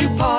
you pardon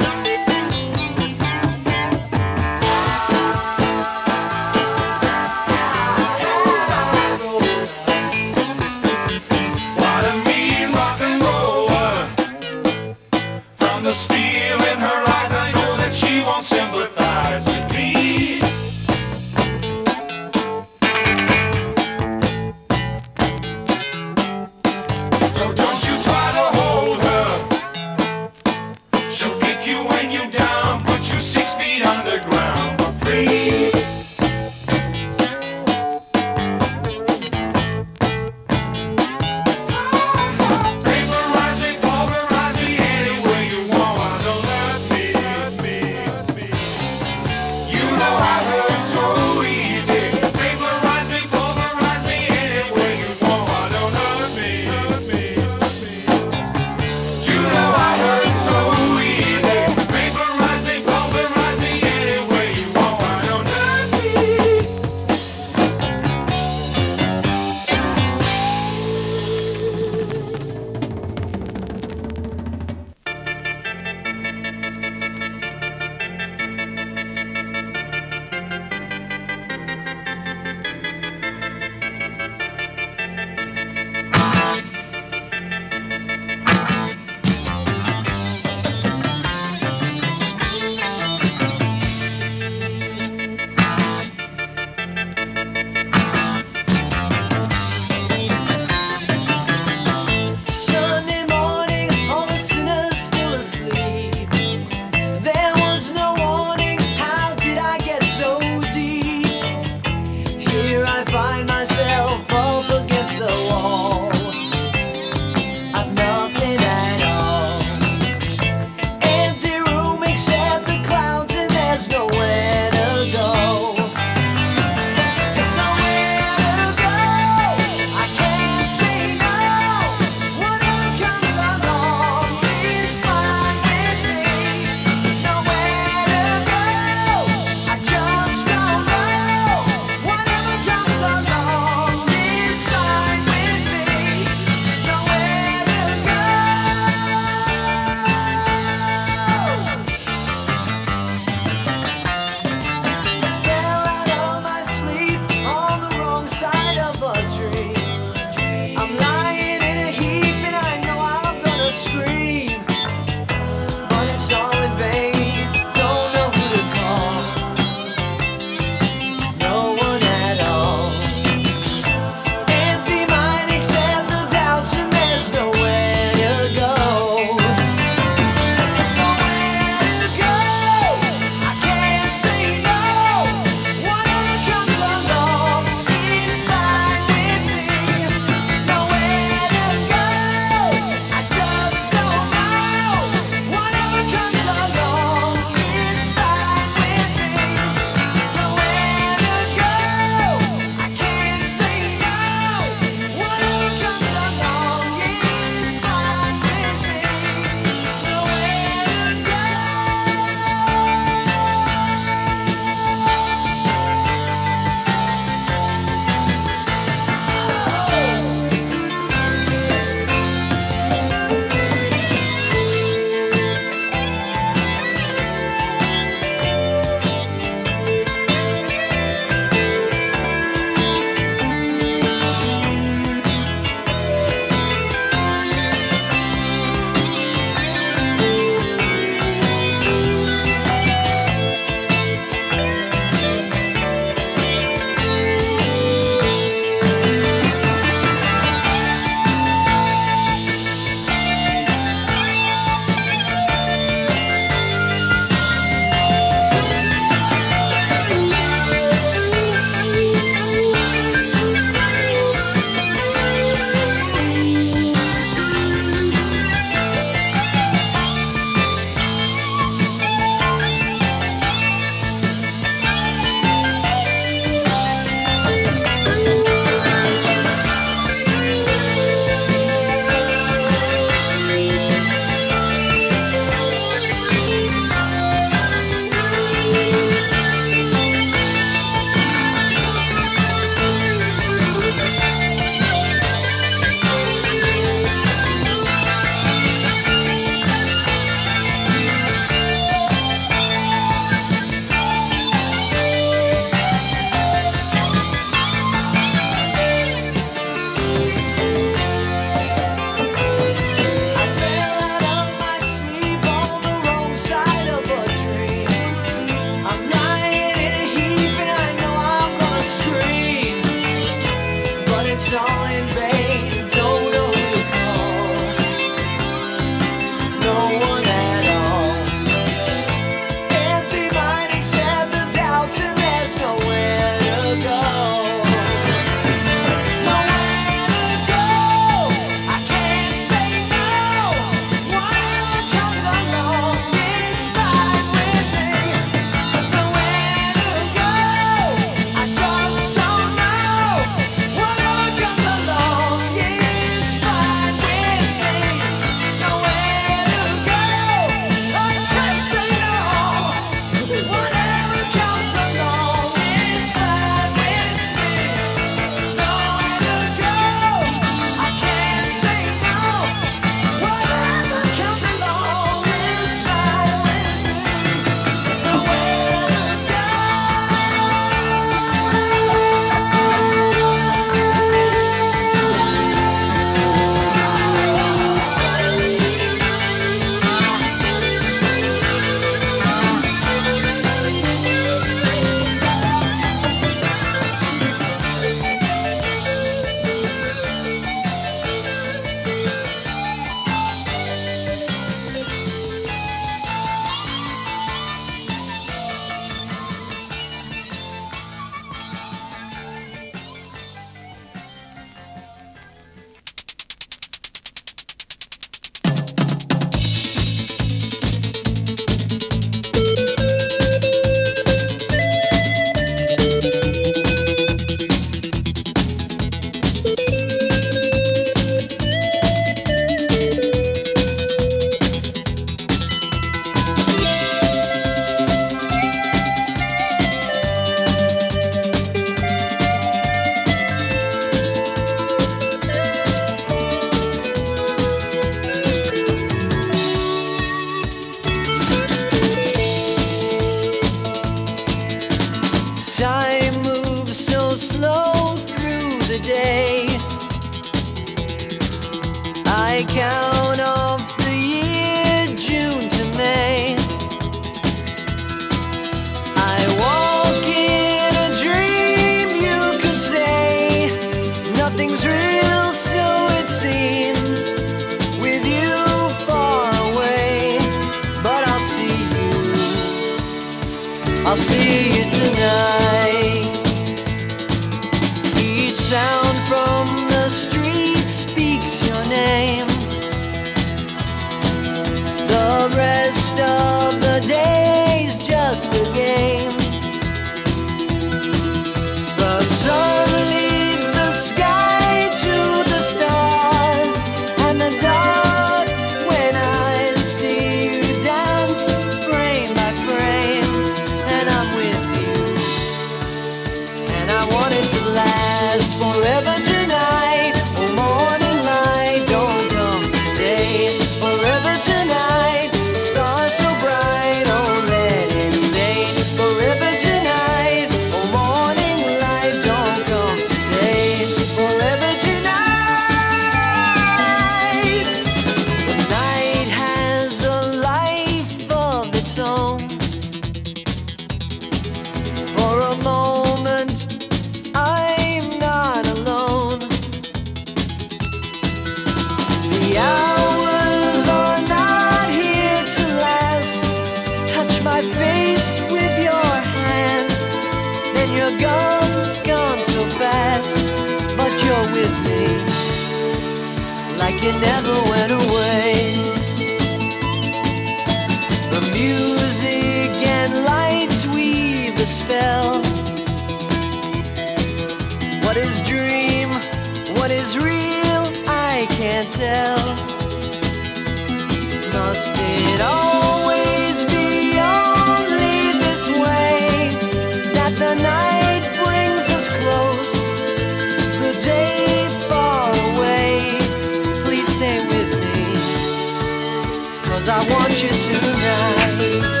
Cause I want you tonight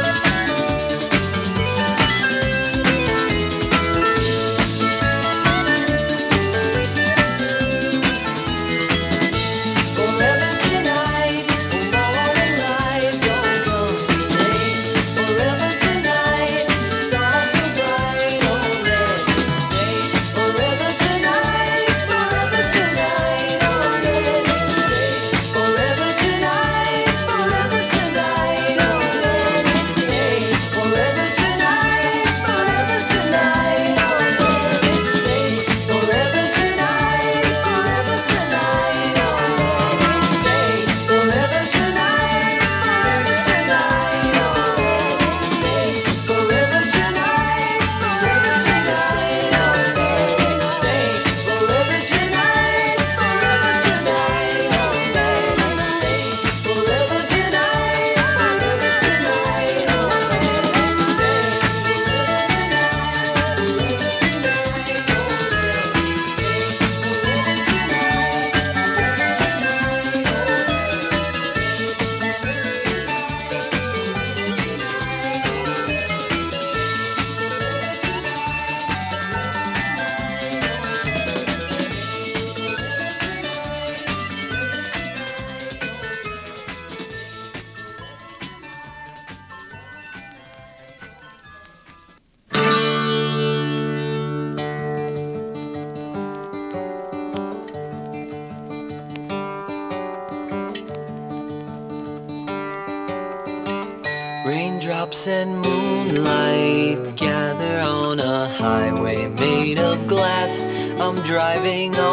and moonlight gather on a highway made of glass. I'm driving on.